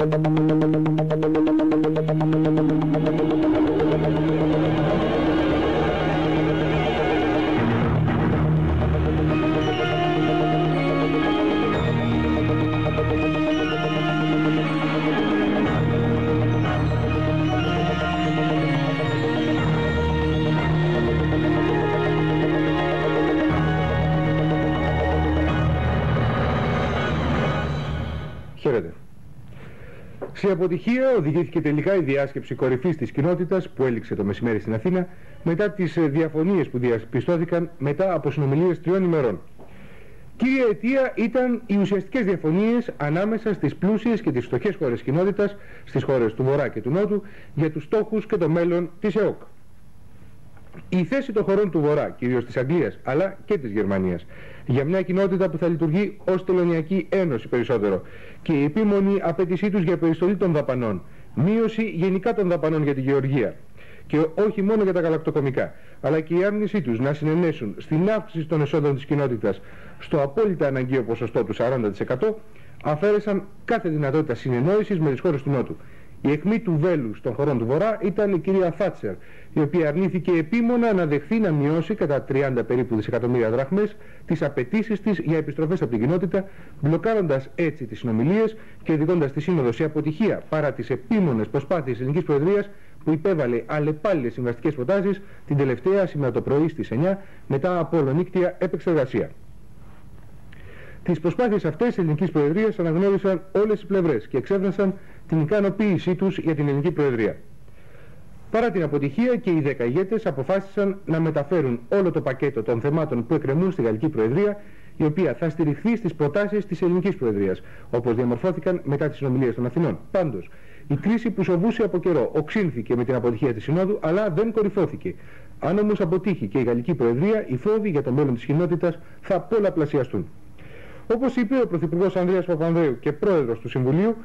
Thank you. Σε αποτυχία οδηγήθηκε τελικά η διάσκεψη κορυφής της κοινότητας που έληξε το μεσημέρι στην Αθήνα μετά τις ε, διαφωνίες που διαπιστώθηκαν μετά από συνομιλίες τριών ημερών. Κύρια αιτία ήταν οι ουσιαστικές διαφωνίες ανάμεσα στις πλούσιες και τις φτωχές χώρες κοινότητας, στις χώρες του Βορρά και του Νότου, για τους στόχους και το μέλλον της ΕΟΚ. Η θέση των χωρών του Βορρά, κυρίως της Αγγλίας, αλλά και της Γερμανίας, για μια κοινότητα που θα λειτουργεί ως τελωνιακή ένωση περισσότερο. Και η επίμονη απέτησή τους για περιστολή των δαπανών, μείωση γενικά των δαπανών για τη γεωργία. Και όχι μόνο για τα γαλακτοκομικά, αλλά και η άρνησή τους να συνενέσουν στην αύξηση των εσόδων της κοινότητας στο απόλυτα αναγκαίο ποσοστό του 40% αφαίρεσαν κάθε δυνατότητα συνεννόησης με τις χώρες του Νότου. Η αιχμή του βέλους των χωρών του Βορρά ήταν η κυρία Θάτσερ, η οποία αρνήθηκε επίμονα να δεχθεί να μειώσει κατά 30 περίπου δισεκατομμύρια δραχμές τις απαιτήσεις της για επιστροφές από την κοινότητα, μπλοκάροντας έτσι τις συνομιλίες και οδηγώντας τη Σύνοδο σε αποτυχία παρά τις επίμονες προσπάθειες της Ελληνικής Προεδρίας που υπέβαλε αλλεπάλληλες συμβαστικές προτάσεις την τελευταία σήμερα το πρωί στις 9 μετά από ολονύκτια επεξεργασία. Τις προσπάθειες αυτές της Ελληνικής Προεδρίας αναγνώρισαν όλες οι πλευρές και εξέφρασαν την ικανοποίησή τους για την Ελληνική Προεδρία. Παρά την αποτυχία και οι δέκα ηγέτες αποφάσισαν να μεταφέρουν όλο το πακέτο των θεμάτων που εκκρεμούν στη Γαλλική Προεδρία, η οποία θα στηριχθεί στις προτάσεις της Ελληνικής Προεδρίας, όπως διαμορφώθηκαν μετά τις συνομιλίες των Αθηνών. Πάντως, η κρίση που σοβούσε από καιρό οξύνθηκε με την αποτυχία της Συνόδου, αλλά δεν κορυφώθηκε. Αν όμως αποτύχει και η Γαλλική Προεδρία, οι φόβοι για το μέλλον της κοινότητας θα πολλαπλασιαστούν. Όπως είπε ο Πρωθυπουργός Ανδρέας Παπανδρέου και Πρόεδρος του Συμβουλίου,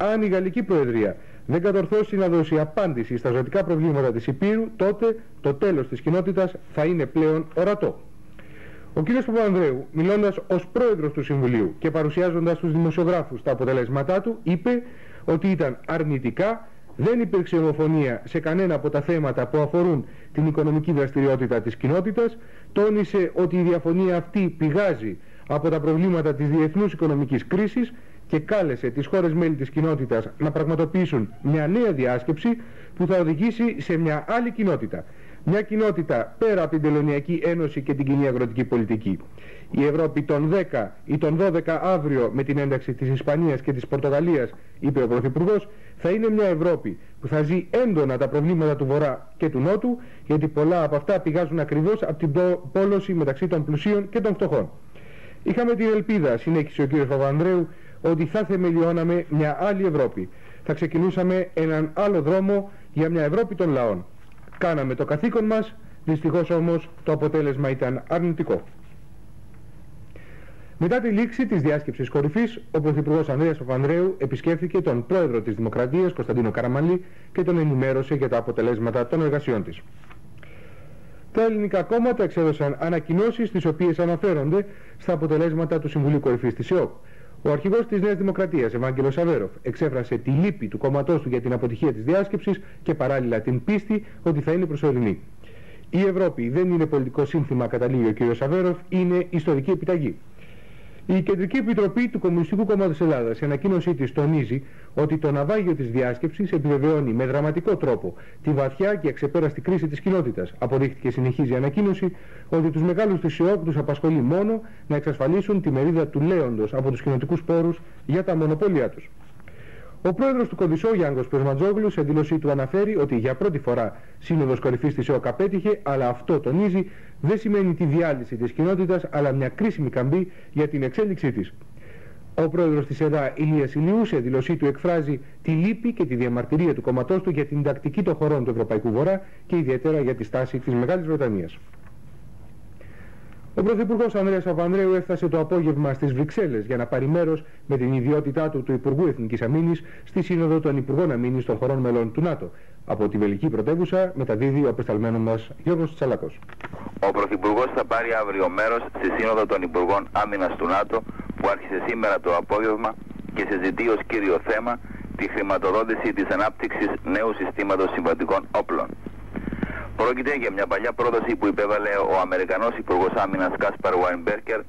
αν η Γαλλική Προεδρία δεν κατορθώσει να δώσει απάντηση στα ζωτικά προβλήματα της Υπήρου, τότε το τέλος της κοινότητας θα είναι πλέον ορατό. Ο κ. Παπανδρέου, μιλώντας ως πρόεδρος του Συμβουλίου και παρουσιάζοντας στους δημοσιογράφους τα αποτελέσματά του, είπε ότι ήταν αρνητικά, δεν υπήρξε ομοφωνία σε κανένα από τα θέματα που αφορούν την οικονομική δραστηριότητα της κοινότητας, τόνισε ότι η διαφωνία αυτή πηγάζει από τα προβλήματα της διεθνούς οικονομικής κρίσης και κάλεσε τις χώρες μέλη της κοινότητας να πραγματοποιήσουν μια νέα διάσκεψη που θα οδηγήσει σε μια άλλη κοινότητα. Μια κοινότητα πέρα από την Τελωνιακή Ένωση και την κοινή αγροτική πολιτική. Η Ευρώπη των 10 ή των 12 αύριο με την ένταξη της Ισπανίας και της Πορτογαλίας, είπε ο Πρωθυπουργός, θα είναι μια Ευρώπη που θα ζει έντονα τα προβλήματα του Βορρά και του Νότου, γιατί πολλά από αυτά πηγάζουν ακριβώς από την πόλωση μεταξύ των πλουσίων και των φτωχών. Είχαμε την ελπίδα, συνέχισε ο κ. Παπανδρέου, ότι θα θεμελιώναμε μια άλλη Ευρώπη. Θα ξεκινούσαμε έναν άλλο δρόμο για μια Ευρώπη των λαών. Κάναμε το καθήκον μας, δυστυχώς όμως το αποτέλεσμα ήταν αρνητικό. Μετά τη λήξη της διάσκεψης κορυφής, ο Πρωθυπουργός Ανδρέας Παπανδρέου επισκέφθηκε τον πρόεδρο της Δημοκρατίας, Κωνσταντίνο Καραμαλή, και τον ενημέρωσε για τα αποτελέσματα των εργασιών της. Τα ελληνικά κόμματα εξέδωσαν ανακοινώσεις τις οποίες αναφέρονται στα αποτελέσματα του Συμβουλίου Κορυφής της ΕΟΚ. Ο αρχηγός της Νέας Δημοκρατίας, Ευάγγελος Αβέροφ, εξέφρασε τη λύπη του κόμματός του για την αποτυχία της διάσκεψης και παράλληλα την πίστη ότι θα είναι προσωρινή. Η Ευρώπη δεν είναι πολιτικό σύνθημα, καταλήγει ο κ. Αβέροφ, είναι ιστορική επιταγή. Η Κεντρική Επιτροπή του Κομμουνιστικού Κόμματος Ελλάδας σε ανακοίνωσή της τονίζει ότι το ναυάγιο της διάσκεψης επιβεβαιώνει με δραματικό τρόπο τη βαθιά και αξεπέραστη κρίση της κοινότητας. Αποδείχτηκε συνεχίζει η ανακοίνωση ότι τους μεγάλους της ΕΟΚ τους απασχολεί μόνο να εξασφαλίσουν τη μερίδα του λέοντος από τους κοινοτικούς πόρους για τα μονοπόλια τους. Ο πρόεδρος του Κοντισό, Γιάνγκος Πεσματζόγλου, σε δήλωσή του αναφέρει ότι για πρώτη φορά σύνοδος κορυφής της ΕΟΚ απέτυχε, αλλά αυτό τονίζει δεν σημαίνει τη διάλυση της κοινότητας, αλλά μια κρίσιμη καμπή για την εξέλιξή της. Ο πρόεδρος της ΕΔΑ, Ηλίας Ηλιού, σε δήλωσή του εκφράζει τη λύπη και τη διαμαρτυρία του κομματός του για την τακτική των χωρών του Ευρωπαϊκού Βορρά και ιδιαίτερα για τη στάση της Μεγάλης Βρετανίας. Ο Πρωθυπουργός Ανδρέας Παπανδρέου έφτασε το απόγευμα στις Βρυξέλλες για να πάρει μέρος με την ιδιότητά του του Υπουργού Εθνικής Αμήνης στη Σύνοδο των Υπουργών Αμήνης των χωρών μελών του ΝΑΤΟ. Από τη Βελική πρωτεύουσα μεταδίδει ο απεσταλμένος μας Γιώργος Τσαλάκος. Ο Πρωθυπουργός θα πάρει αύριο μέρος στη Σύνοδο των Υπουργών Άμυνας του ΝΑΤΟ που άρχισε σήμερα το απόγευμα και συζητεί ως κύριο θέμα τη χρηματοδότηση της ανάπτυξης νέου συστήματος συμβατικών όπλων. Πρόκειται για μια παλιά πρόταση που υπέβαλε ο Αμερικανός Υπουργός Άμυνας Κάσπαρ Βάινμπέρκερ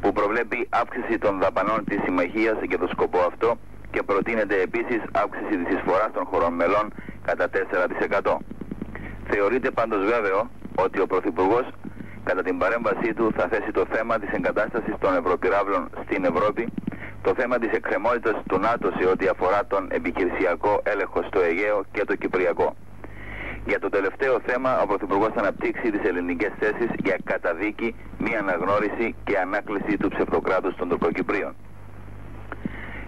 που προβλέπει αύξηση των δαπανών της συμμαχίας για το σκοπό αυτό και προτείνεται επίσης αύξηση της εισφοράς των χωρών μελών κατά 4%. Θεωρείται πάντως βέβαιο ότι ο Πρωθυπουργός κατά την παρέμβασή του θα θέσει το θέμα της εγκατάστασης των Ευρωπυράβλων στην Ευρώπη, το θέμα της εκκρεμότητας του ΝΑΤΟ σε ό,τι αφορά τον επιχειρησιακό έλεγχο στο Αιγαίο και το Κυπριακό. Για το τελευταίο θέμα, ο Πρωθυπουργός θα αναπτύξει τις ελληνικές θέσεις για καταδίκη, μη αναγνώριση και ανάκληση του ψευδοκράτου των Τουρκοκυπρίων.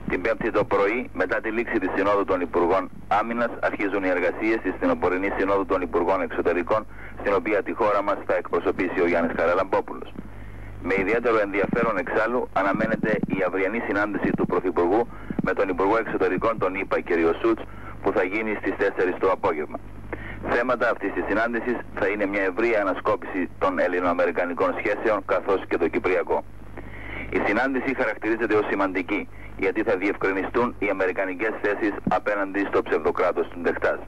Την Πέμπτη το πρωί, μετά τη λήξη της Συνόδου των Υπουργών Άμυνας, αρχίζουν οι εργασίες της στενοπορεινή Συνόδου των Υπουργών Εξωτερικών, στην οποία τη χώρα μας θα εκπροσωπήσει ο Γιάννης Χαραλαμπόπουλος. Με ιδιαίτερο ενδιαφέρον εξάλλου αναμένεται η αυριανή συνάντηση του Πρωθυπουργού με τον Υπουργό Εξωτερικών, τον ΙΠΑ κ. Σούτς, που θα γίνει στις 4 το απόγευμα. Θέματα αυτής της συνάντησης θα είναι μια ευρεία ανασκόπηση των ελληνοαμερικανικών σχέσεων καθώς και το Κυπριακό. Η συνάντηση χαρακτηρίζεται ως σημαντική γιατί θα διευκρινιστούν οι αμερικανικές θέσεις απέναντι στο ψευδοκράτος του Ντεχτάζ.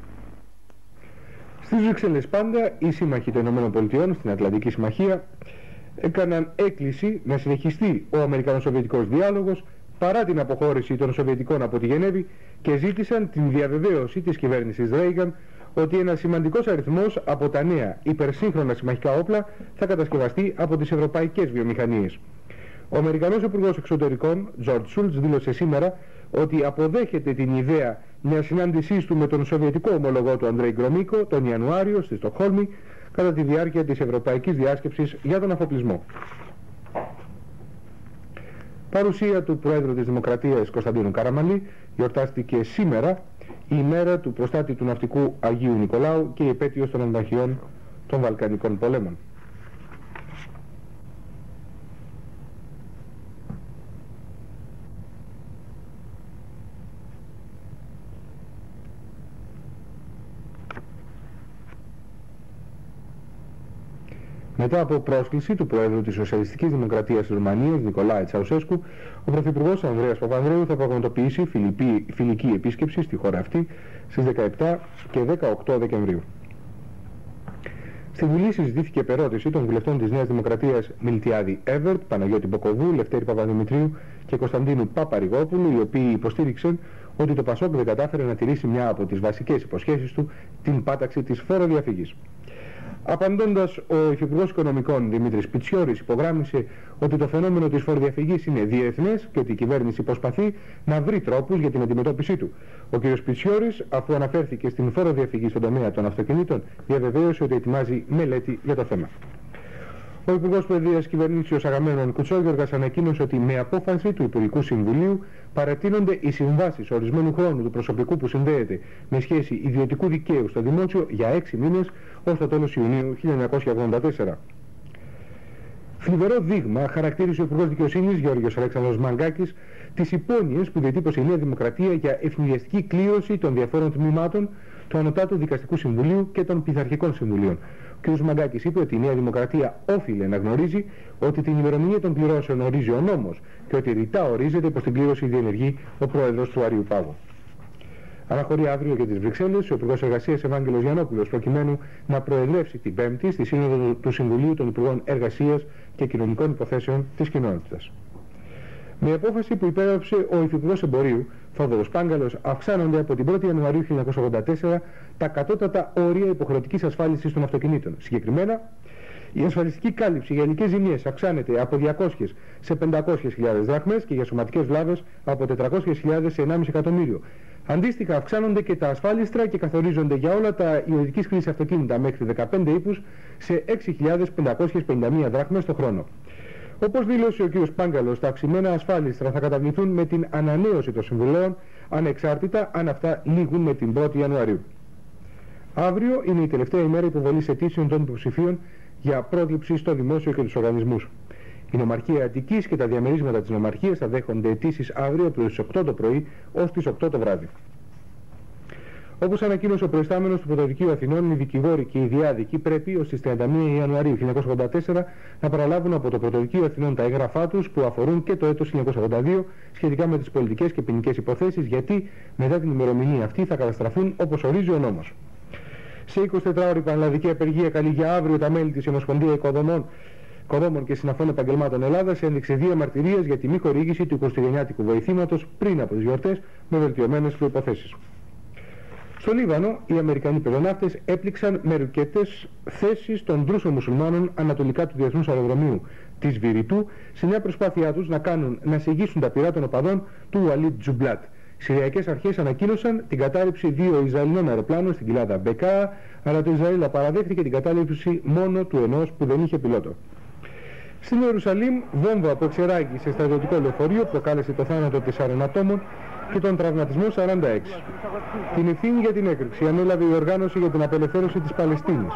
Στις Βρυξέλλες πάντα οι σύμμαχοι των ΗΠΑ στην Ατλαντική Συμμαχία έκαναν έκκληση να συνεχιστεί ο Αμερικανο-Σοβιετικός διάλογος παρά την αποχώρηση των Σοβιετικών από τη Γενέβη και ζήτησαν την διαβεβαίωση της κυβέρνησης Ρέιγαν ότι ένας σημαντικός αριθμός από τα νέα υπερσύγχρονα συμμαχικά όπλα θα κατασκευαστεί από τις ευρωπαϊκές βιομηχανίες. Ο Αμερικανός Υπουργός Εξωτερικών, George Shultz, δήλωσε σήμερα ότι αποδέχεται την ιδέα μιας συνάντησής του με τον Σοβιετικό ομολογό του Αντρέι Γκρομίκο τον Ιανουάριο στη Στοκχόλμη κατά τη διάρκεια της Ευρωπαϊκής Διάσκεψης για τον Αφοπλισμό. Παρουσία του Πρόεδρου της Δημοκρατίας Κωνσταντίνου Καραμαλή γιορτάστηκε σήμερα η ημέρα του προστάτη του ναυτικού Αγίου Νικολάου και η επέτειος των ενταχειών των Βαλκανικών πολέμων. Μετά από πρόσκληση του Προέδρου της Σοσιαλιστικής Δημοκρατίας της Ρουμανίας, Νικολάη Τσαουσέσκου, ο Πρωθυπουργός Ανδρέας Παπανδρέου θα πραγματοποιήσει φιλική, φιλική επίσκεψη στη χώρα αυτή στις 17 και 18 Δεκεμβρίου. Στη Βουλή συζητήθηκε περώτηση των βουλευτών της Νέας Δημοκρατίας Μιλτιάδη Εύερτ, Παναγιώτη Μποκοβού, Λευτέρη Παπαδημητρίου και Κωνσταντίνου Παπαρηγόπουλου, οι οποίοι υποστήριξαν ότι το Πασόκ δεν κατάφερε να τηρήσει μια από τις βασικές υποσχέσεις του, την πάταξη της φοροδιαφυγής. Απαντώντας, ο Υφυπουργός Οικονομικών Δημήτρης Πιτσιόρη υπογράμμισε ότι το φαινόμενο της φοροδιαφυγής είναι διεθνές και ότι η κυβέρνηση προσπαθεί να βρει τρόπους για την αντιμετώπιση του. Ο κ. Πιτσιόρη, αφού αναφέρθηκε στην φοροδιαφυγή στον τομέα των αυτοκινήτων, διαβεβαίωσε ότι ετοιμάζει μελέτη για το θέμα. Ο Υπουργός Παιδείας Κυβερνήσεως Αγαμένων Κουτσόγιοργα ανακοίνωσε ότι με απόφαση του Υπουργικού Συμβουλίου παρατείνονται οι συμβάσεις ορισμένου χρόνου του προσωπικού που συνδέεται με σχέση ιδιωτικού δικαίου στο δημόσιο για έξι μήνες ως το τέλος Ιουνίου 1984. Φλιβερό δείγμα χαρακτήρισε ο Υπουργός Δικαιοσύνης Γεώργιος Αλέξανδρος Μαγκάκης τις υπόνοιες που διατύπωσε η Νέα Δημοκρατία για ευνηδιαστική κλήρωση των διαφόρων τμήματων του Ανωτάτου Δικαστικού Συμβουλίου και των Πειθαρχικών Συμβουλίων. Ο κ. Μαγκάκης είπε ότι η Νέα Δημοκρατία όφιλε να γνωρίζει ότι την ημερομηνία των πληρώσεων ορίζει ο νόμος και ότι ρητά ορίζεται πως την κλήρωση διενεργεί ο πρόεδρος του Αριού Πάγου. Αναχωρεί αύριο για τις Βρυξέλλες ο Υπουργός Εργασίας Ευάγγελος Γιαννόπουλος προκειμένου να προεδρεύσει την Πέμπτη στη Σύνοδο του Συμβουλίου των Υπουργών Εργασίας και Κοινωνικών Υποθέσεων της Κοινότητας. Με απόφαση που υπέγραψε ο Υφυπουργός Εμπορίου, Θόδωρος Πάγκαλο, αυξάνονται από την 1η Ιανουαρίου 1984 τα κατώτατα όρια υποχρεωτικής ασφάλισης των αυτοκινήτων. Συγκεκριμένα, η ασφαλιστική κάλυψη για ελληνικές ζημίε αυξάνεται από 200 σε 500.000 δραχμές και για σωματικές βλάβες από 400.000 σε 1,5 εκατομμύριο. Αντίστοιχα, αυξάνονται και τα ασφάλιστρα και καθορίζονται για όλα τα ιδιωτικής χρήσης αυτοκίνητα μέχρι 15 ύπου σε 6.551 δράχμες το χρόνο. Όπως δήλωσε ο κ. Πάγκαλος, τα αυξημένα ασφάλιστρα θα καταβληθούν με την ανανέωση των συμβουλέων ανεξάρτητα αν αυτά λήγουν με την 1η Ιανουαρίου. Αύριο είναι η τελευταία ημέρα υποβολής αιτήσεων των υποψηφίων για πρόληψη στο δημόσιο και τους οργανισμούς. Η Νομαρχία Αττικής και τα διαμερίσματα της Νομαρχίας θα δέχονται αιτήσεις αύριο από τις 8 το πρωί ως τις 8 το βράδυ. Όπως ανακοίνωσε ο προϊστάμενος του Πρωτοδικείου Αθηνών, οι δικηγόροι και οι διάδικοι πρέπει ως τις 31 Ιανουαρίου 1984 να παραλάβουν από το Πρωτοδικείο Αθηνών τα έγγραφά τους που αφορούν και το έτος 1982 σχετικά με τις πολιτικές και ποινικές υποθέσεις, γιατί μετά την ημερομηνία αυτή θα καταστραφούν όπως ορίζει ο νόμος. Σε 24 ώρη πανελλαδική απεργία καλή για αύριο τα μέλη της Ομοσπονδία Οικοδομών Οικοδόμων και Συναφών Επαγγελμάτων Ελλάδας ένδειξε δύο μαρτυρίες για τη μη χορήγηση του 29ου βοηθήματος πριν από τις γιορτές με βελτιωμένες προποθέσει. Στο Λίβανο, οι Αμερικανοί πεζοναύτες έπληξαν με ρουκετές θέσεις των Δρούσων μουσουλμάνων ανατολικά του Διεθνούς Αεροδρομίου της Βηρητού σε μια προσπάθειά τους να, κάνουν, να συγγύσουν τα πυρά των οπαδών του Ουαλίτ Τζουμπλάτ. Συριακές αρχές ανακοίνωσαν την κατάρριψη δύο Ισραηλινών αεροπλάνων στην κοιλάδα Μπεκά, αλλά το Ισραήλ απαραδέχτηκε την κατάρριψη μόνο του ενός που δεν είχε πιλότο. Στην Ιερουσαλήμ, βόμβα από εξεράγει σε στρατιωτικό λεωφορείο προκάλεσε το θάνατο 4 ατόμων και τον τραυματισμό 46. Την ευθύνη για την έκρηξη ανέλαβε η οργάνωση για την απελευθέρωση της Παλαιστίνης.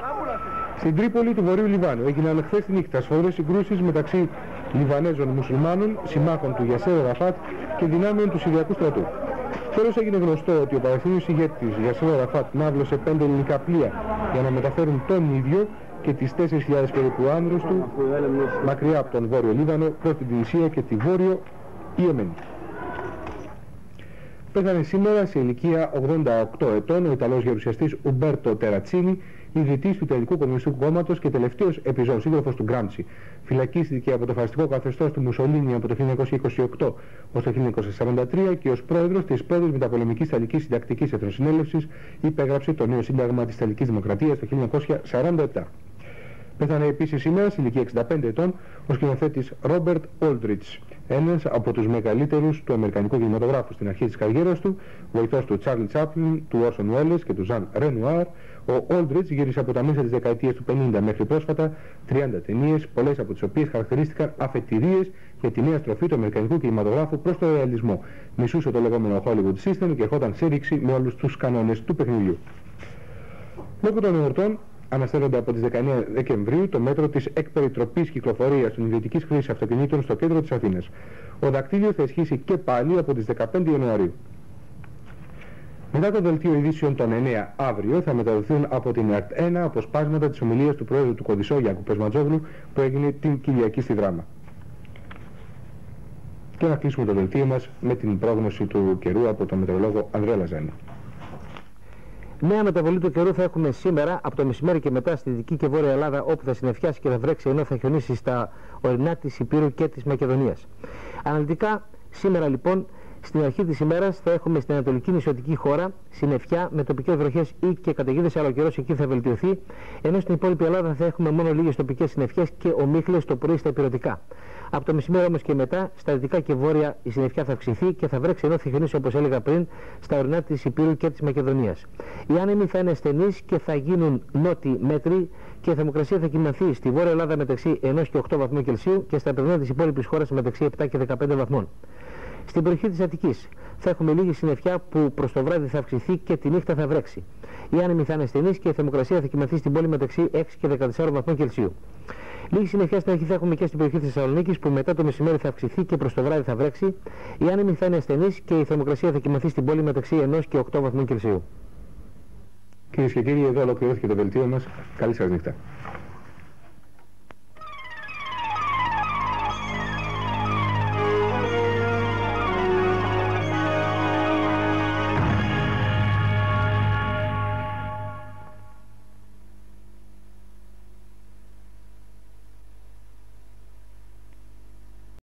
Στην Τρίπολη του Βορείου Λιβάνου έγιναν χθες τη νύχτα σφοδρές συγκρούσεις μεταξύ Λιβανέζων μουσουλμάνων, συμμάχων του Γιασέρ Ραφάτ και δυνάμεων του Συριακού στρατού. Τέλος έγινε γνωστό ότι ο Παλαιστίνιος ηγέτης Γιασέρ Ραφάτ ναύλωσε πέντε ελληνικά πλοία για να μεταφέρουν τον ίδιο και τις 4.000 περίπου άνδρους του μακριά από τον Βόρειο Λίβανο προς την Τινησία και τη Βόρειο Ιεμένη. Πέθανε σήμερα σε ηλικία 88 ετών ο Ιταλός γερουσιαστής Ουμπέρτο Τερατσίνη, ιδρυτής του Ιταλικού Κομμουνιστικού Κόμματος και τελευταίος επιζών σύντροφος του Γκράμτσι. Φυλακίστηκε από το φασιστικό καθεστώς του Μουσολίνη από το 1928 ως το 1943 και ως πρόεδρος της πρώτης μεταπολεμικής Ιταλικής Συντακτικής Εθνοσυνέλευσης υπέγραψε το νέο Σύνταγμα της Ιταλικής Δημοκρατίας το 1947. Πέθανε επίσης σήμερα, σε ηλικία 65 ετών, ο σκηνοθέτης Ρόμπερτ Όλτριτς, ένας από τους μεγαλύτερους του Αμερικανικού κινηματογράφου στην αρχή της καριέρας του, βοηθός του Τσάρλι Τσάπλιν, του Όρσον Βέλλε και του Ζαν Ρενουάρ. Ο Όλτριτ γύρισε από τα μέσα της δεκαετίας του 50 μέχρι πρόσφατα 30 ταινίες, πολλές από τις οποίες χαρακτηρίστηκαν αφετηρίες για τη νέα στροφή του Αμερικανικού κινηματογράφου προς το ρεαλισμό. Μισούσε το λεγόμενο Hollywood System και ερχόταν σε ρήξη με όλους τους κανόνες του παιχνιδιού. Λόγω των εορτών, αναστέλλονται από τις 19 Δεκεμβρίου το μέτρο της εκπεριτροπής κυκλοφορίας των ιδιωτικής χρήσης αυτοκινήτων στο κέντρο της Αθήνας. Ο δακτύλιος θα ισχύσει και πάλι από τις 15 Ιανουαρίου. Μετά το δελτίο ειδήσεων των 9 αύριο θα μεταδοθούν από την ΕΡΤ 1 αποσπάσματα της ομιλίας του πρόεδρου του Κοντισό Γιάκου Πεσματζόγλου που έγινε την Κυριακή στη Δράμα. Και να κλείσουμε το δελτίο μας με την πρόγνωση του καιρού από τον μετεωρολόγο Ανδρέα Λαζάνη. Νέα μεταβολή του καιρού θα έχουμε σήμερα από το μεσημέρι και μετά στη Δυτική και Βόρεια Ελλάδα όπου θα συνεφιάσει και θα βρέξει ενώ θα χιονίσει στα ορεινά της Υπήρου και της Μακεδονίας. Αναλυτικά σήμερα λοιπόν στην αρχή της ημέρας θα έχουμε στην Ανατολική Νησιωτική χώρα συννεφιά με τοπικές βροχές ή και καταιγίδες, αλλά ο καιρός εκεί θα βελτιωθεί. Ενώ στην υπόλοιπη Ελλάδα θα έχουμε μόνο λίγες τοπικές συννεφιές και ομίχλες το πρωί στα υπηρετικά. Από το μεσημέρι όμως και μετά, στα δυτικά και βόρεια η συννεφιά θα αυξηθεί και θα βρέξει ενώ θα χιονίσει όπως έλεγα πριν στα ορεινά της Υπήρου και της Μακεδονίας. Οι άνεμοι θα είναι στενεί και θα γίνουν νότιοι μέτροι και η θερμοκρασία θα κοιμαθεί στη Βόρεια Ελλάδα μεταξύ 1 και 8 βαθμού Κελσίου και στα περνά της υπόλοιπης χώρας μεταξύ 7 και 15 βαθμών. Στην περιοχή της Αττικής θα έχουμε λίγη συννεφιά που προς το βράδυ θα αυξηθεί και τη νύχτα θα βρέξει. Οι άνεμοι θα είναι στενεί και η θερμοκρασία θα κοιμαθεί στην πόλη μεταξύ 6 και 14 βαθμών Κελσίου. Λίγη συννεφιά στην αρχή θα έχουμε και στην περιοχή της Θεσσαλονίκης που μετά το μεσημέρι θα αυξηθεί και προς το βράδυ θα βρέξει. Οι άνεμοι θα είναι ασθενεί και η θερμοκρασία θα κοιμαθεί στην πόλη μεταξύ 1 και 8 βαθμών Κελσίου. Κυρίες και κύριοι, εδώ ολοκληρώθηκε το δελτίο μας. Καλή σας νύχτα.